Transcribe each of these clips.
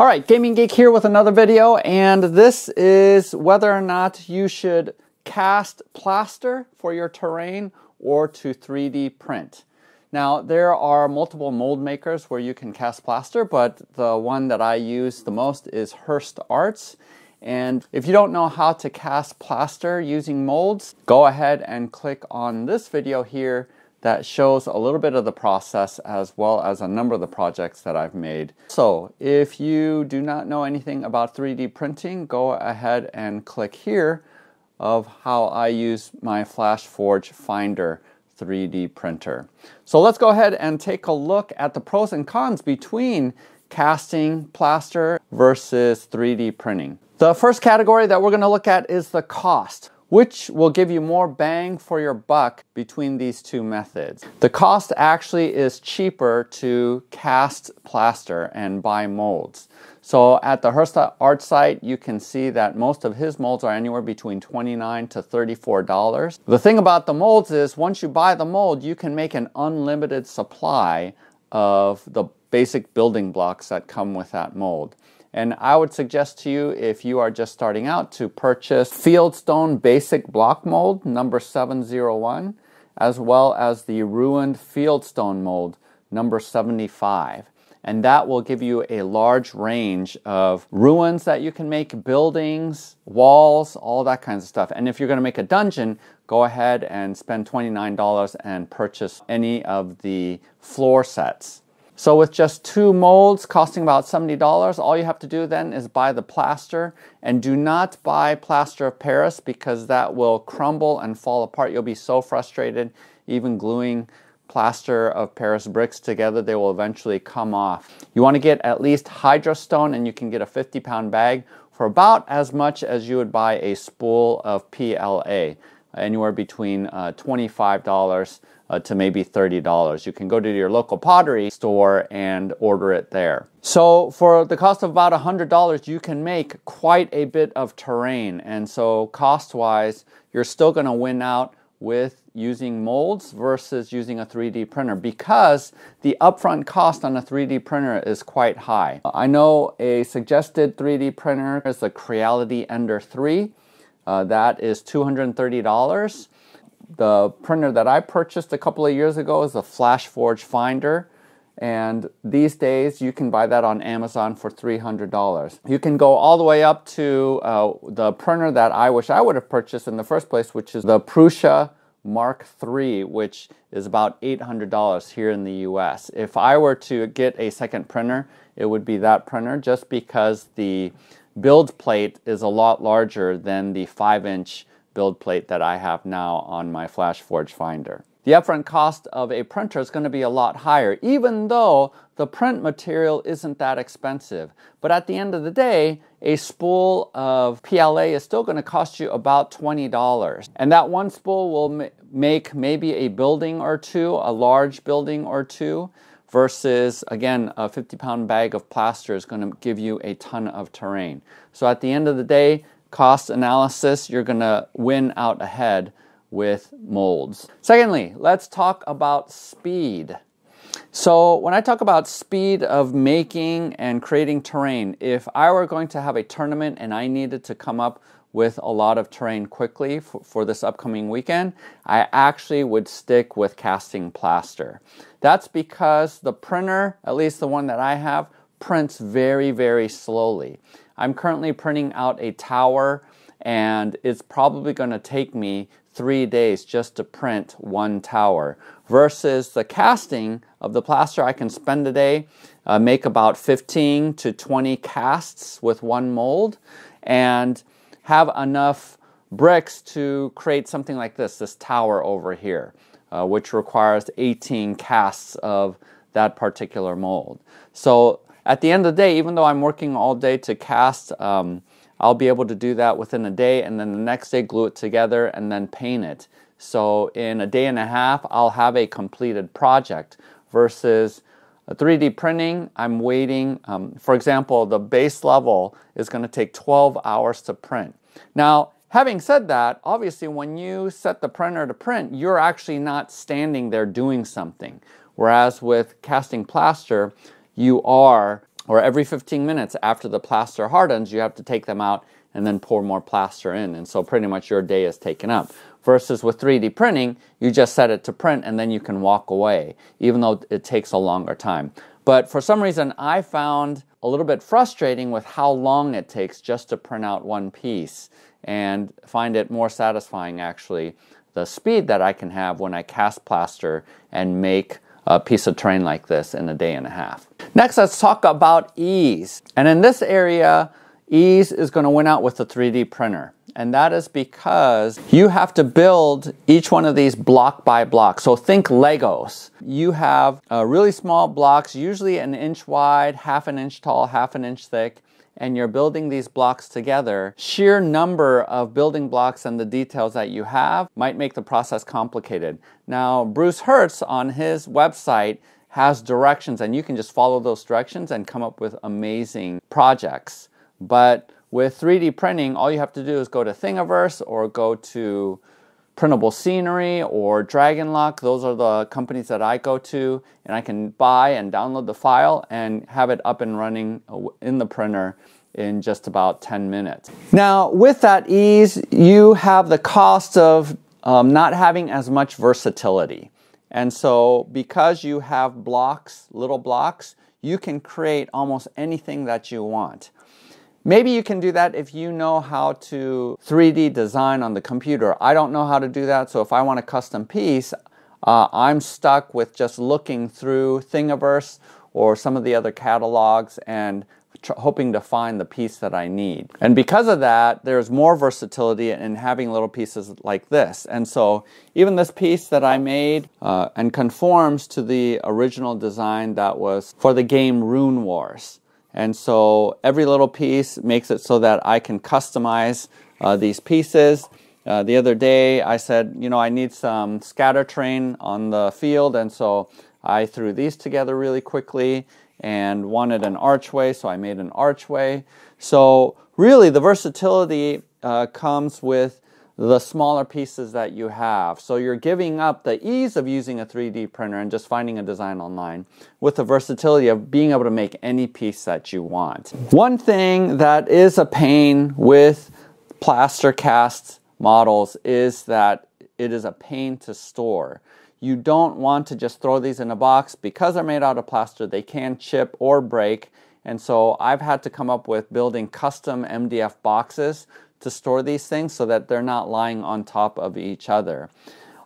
All right, Gaming Geek here with another video, and this is whether or not you should cast plaster for your terrain or to 3D print. Now, there are multiple mold makers where you can cast plaster, but the one that I use the most is Hirst Arts. And if you don't know how to cast plaster using molds, go ahead and click on this video here that shows a little bit of the process as well as a number of the projects that I've made. So if you do not know anything about 3D printing, go ahead and click here of how I use my FlashForge Finder 3D printer. So let's go ahead and take a look at the pros and cons between casting plaster versus 3D printing. The first category that we're going to look at is the cost which will give you more bang for your buck between these two methods. The cost actually is cheaper to cast plaster and buy molds. So at the Hirst art site, you can see that most of his molds are anywhere between 29 to $34. The thing about the molds is once you buy the mold, you can make an unlimited supply of the basic building blocks that come with that mold. And I would suggest to you, if you are just starting out, to purchase Fieldstone Basic Block Mold number 701, as well as the Ruined Fieldstone Mold number 75. And that will give you a large range of ruins that you can make, buildings, walls, all that kinds of stuff. And if you're going to make a dungeon, go ahead and spend $29 and purchase any of the floor sets. So with just two molds costing about $70, all you have to do then is buy the plaster and do not buy plaster of Paris because that will crumble and fall apart. You'll be so frustrated even gluing plaster of Paris bricks together, they will eventually come off. You want to get at least hydrostone and you can get a 50 pound bag for about as much as you would buy a spool of PLA, anywhere between uh, $25 uh, to maybe $30. You can go to your local pottery store and order it there. So, for the cost of about $100, you can make quite a bit of terrain. And so, cost wise, you're still going to win out with using molds versus using a 3D printer because the upfront cost on a 3D printer is quite high. I know a suggested 3D printer is the Creality Ender 3. Uh, that is $230 the printer that I purchased a couple of years ago is a FlashForge Finder. And these days, you can buy that on Amazon for $300. You can go all the way up to uh, the printer that I wish I would have purchased in the first place, which is the Prusa Mark III, which is about $800 here in the US. If I were to get a second printer, it would be that printer just because the build plate is a lot larger than the 5 inch build plate that I have now on my FlashForge Finder. The upfront cost of a printer is going to be a lot higher, even though the print material isn't that expensive. But at the end of the day, a spool of PLA is still going to cost you about $20. And that one spool will make maybe a building or two, a large building or two, versus, again, a 50 pound bag of plaster is going to give you a ton of terrain. So at the end of the day, cost analysis, you're going to win out ahead with molds. Secondly, let's talk about speed. So, when I talk about speed of making and creating terrain, if I were going to have a tournament and I needed to come up with a lot of terrain quickly for, for, this upcoming weekend, I actually would stick with casting plaster. That's because the printer, at least the one that I have, prints very, very slowly. I'm currently printing out a tower, and it's probably going to take me three days just to print one tower. Versus the casting of the plaster, I can spend a day, uh, make about 15 to 20 casts with one mold, and have enough bricks to create something like this, this tower over here, uh, which requires 18 casts of that particular mold. So at the end of the day, even though I'm working all day to cast, um, I'll be able to do that within a day and then the next day glue it together and then paint it. So in a day and a half, I'll have a completed project versus 3D printing, I'm waiting. Um, for example, the base level is going to take 12 hours to print. Now, having said that, obviously when you set the printer to print, you're actually not standing there doing something. Whereas with casting plaster, you are or every 15 minutes after the plaster hardens, you have to take them out and then pour more plaster in. And so pretty much your day is taken up. Versus with 3D printing, you just set it to print and then you can walk away, even though it takes a longer time. But for some reason, I found a little bit frustrating with how long it takes just to print out one piece and find it more satisfying actually the speed that I can have when I cast plaster and make a piece of terrain like this in a day and a half. Next, let's talk about ease. And in this area, ease is going to win out with the 3D printer. And that is because you have to build each one of these block by block. So think Legos. You have uh, really small blocks, usually an inch wide, half an inch tall, half an inch thick and you're building these blocks together, sheer number of building blocks and the details that you have might make the process complicated. Now, Bruce Hirst on his website has directions, and you can just follow those directions and come up with amazing projects. But with 3D printing, all you have to do is go to Thingiverse or go to printable scenery or Dragonlock. Those are the companies that I go to, and I can buy and download the file and have it up and running in the printer in just about 10 minutes. Now, with that ease, you have the cost of um, not having as much versatility. And so, because you have blocks, little blocks, you can create almost anything that you want. Maybe you can do that if you know how to 3D design on the computer. I don't know how to do that, so if I want a custom piece, uh, I'm stuck with just looking through Thingiverse or some of the other catalogs and hoping to find the piece that I need. And because of that, there's more versatility in having little pieces like this. And so even this piece that I made uh, and conforms to the original design that was for the game Rune Wars. And so every little piece makes it so that I can customize uh, these pieces. Uh, the other day I said, you know, I need some scatter terrain on the field, and so I threw these together really quickly and wanted an archway, so I made an archway. So really the versatility uh, comes with the smaller pieces that you have. So you're giving up the ease of using a 3D printer and just finding a design online with the versatility of being able to make any piece that you want. One thing that is a pain with plaster cast models is that it is a pain to store. You don't want to just throw these in a box because they're made out of plaster. They can chip or break. And so I've had to come up with building custom MDF boxes to store these things so that they're not lying on top of each other.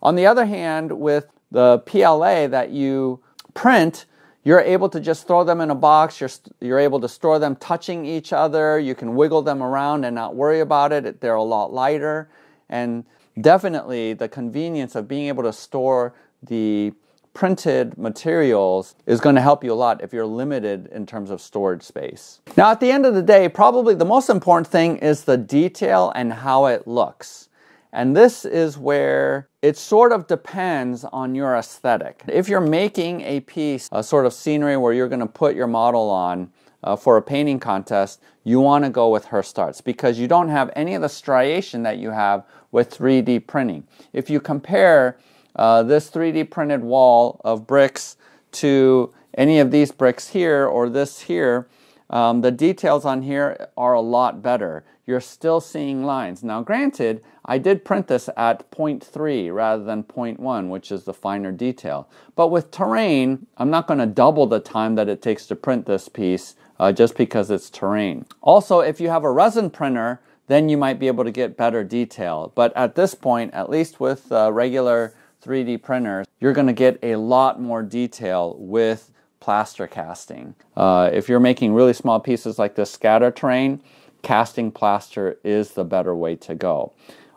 On the other hand, with the PLA that you print, you're able to just throw them in a box. You're, you're able to store them touching each other. You can wiggle them around and not worry about it. They're a lot lighter. And definitely the convenience of being able to store the printed materials is going to help you a lot if you're limited in terms of storage space. Now, at the end of the day, probably the most important thing is the detail and how it looks. And this is where it sort of depends on your aesthetic. If you're making a piece, a sort of scenery where you're going to put your model on uh, for a painting contest, you want to go with Hirst Arts because you don't have any of the striation that you have with 3D printing. If you compare uh, this 3D printed wall of bricks to any of these bricks here or this here, um, the details on here are a lot better. You're still seeing lines. Now granted, I did print this at 0.3 rather than 0.1, which is the finer detail. But with terrain, I'm not going to double the time that it takes to print this piece uh, just because it's terrain. Also, if you have a resin printer, then you might be able to get better detail. But at this point, at least with uh, regular 3D printers, you're going to get a lot more detail with plaster casting. Uh, if you're making really small pieces like this scatter terrain, casting plaster is the better way to go.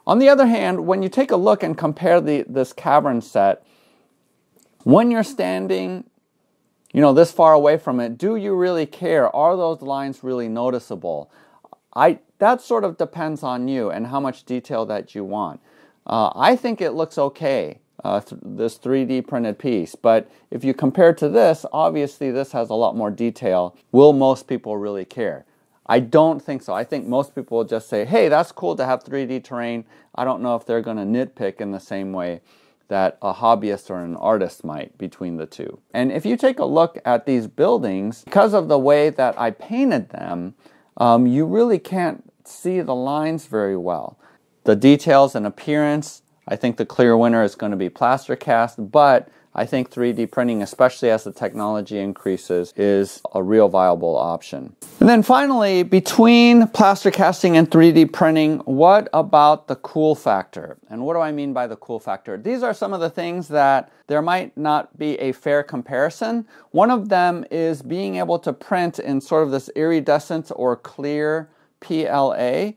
On the other hand, when you take a look and compare the, this cavern set, when you're standing you know this far away from it do you really care are those lines really noticeable i that sort of depends on you and how much detail that you want uh, i think it looks okay uh, th- this 3D printed piece. But if you compare to this, obviously this has a lot more detail. Will most people really care? I don't think so. I think most people will just say, hey, that's cool to have 3D terrain. I don't know if they're going to nitpick in the same way that a hobbyist or an artist might between the two. And if you take a look at these buildings, because of the way that I painted them, um, you really can't see the lines very well. The details and appearance, I think the clear winner is going to be plaster cast, but I think 3D printing, especially as the technology increases, is a real viable option. And then finally, between plaster casting and 3D printing, what about the cool factor? And what do I mean by the cool factor? These are some of the things that there might not be a fair comparison. One of them is being able to print in sort of this iridescent or clear PLA.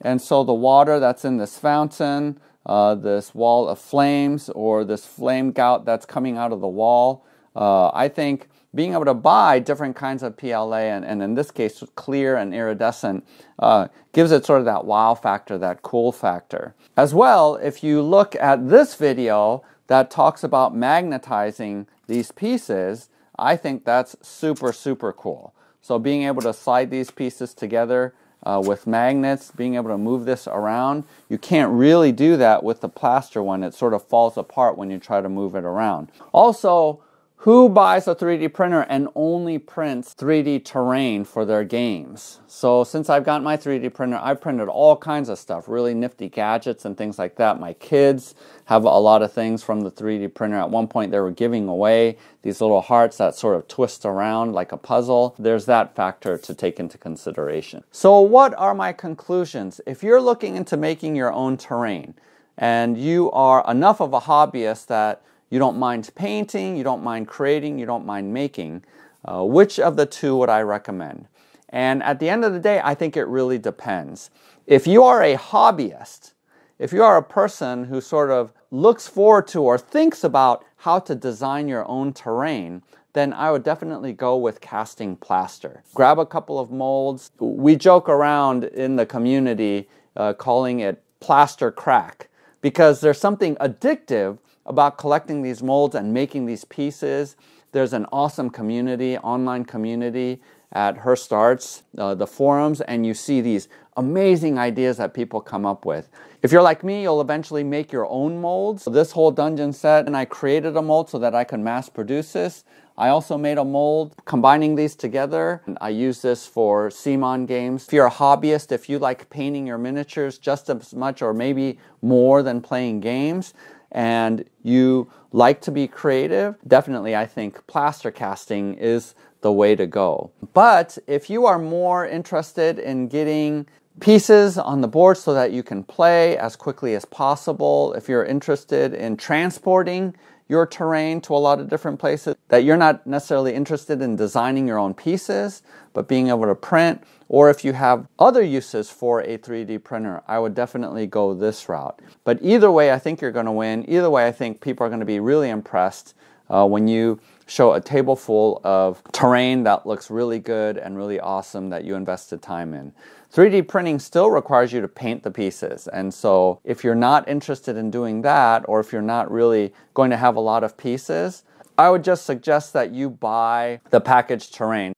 And so the water that's in this fountain, uh, this wall of flames or this flame gout that's coming out of the wall. Uh, I think being able to buy different kinds of PLA, and, and in this case, clear and iridescent, uh, gives it sort of that wow factor, that cool factor. As well, if you look at this video that talks about magnetizing these pieces, I think that's super, super cool. So being able to slide these pieces together uh, with magnets, being able to move this around. You can't really do that with the plaster one. It sort of falls apart when you try to move it around. Also, who buys a 3D printer and only prints 3D terrain for their games? So since I've got my 3D printer, I've printed all kinds of stuff, really nifty gadgets and things like that. My kids have a lot of things from the 3D printer. At one point they were giving away these little hearts that sort of twist around like a puzzle. There's that factor to take into consideration. So what are my conclusions? If you're looking into making your own terrain and you are enough of a hobbyist that you don't mind painting, you don't mind creating, you don't mind making. Uh, which of the two would I recommend? And at the end of the day, I think it really depends. If you are a hobbyist, if you are a person who sort of looks forward to or thinks about how to design your own terrain, then I would definitely go with casting plaster. Grab a couple of molds. We joke around in the community uh, calling it plaster crack because there's something addictive about collecting these molds and making these pieces. There's an awesome community, online community at Hirst Arts, uh, the forums, and you see these amazing ideas that people come up with. If you're like me, you'll eventually make your own molds. This whole dungeon set, and I created a mold so that I could mass produce this. I also made a mold combining these together. I use this for CMON games. If you're a hobbyist, if you like painting your miniatures just as much or maybe more than playing games, and you like to be creative, definitely I think plaster casting is the way to go. But if you are more interested in getting pieces on the board so that you can play as quickly as possible, if you're interested in transporting your terrain to a lot of different places, that you're not necessarily interested in designing your own pieces, but being able to print, or if you have other uses for a 3D printer, I would definitely go this route. But either way, I think you're going to win. Either way, I think people are going to be really impressed uh, when you show a table full of terrain that looks really good and really awesome that you invested time in. 3D printing still requires you to paint the pieces. And so if you're not interested in doing that, or if you're not really going to have a lot of pieces, I would just suggest that you buy the packaged terrain.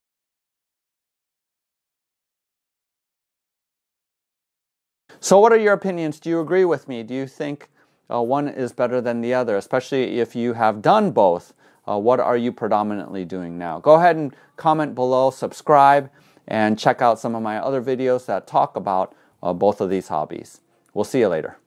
So, what are your opinions? Do you agree with me? Do you think uh, one is better than the other, especially if you have done both? Uh, what are you predominantly doing now? Go ahead and comment below, subscribe and check out some of my other videos that talk about uh, both of these hobbies. We'll see you later.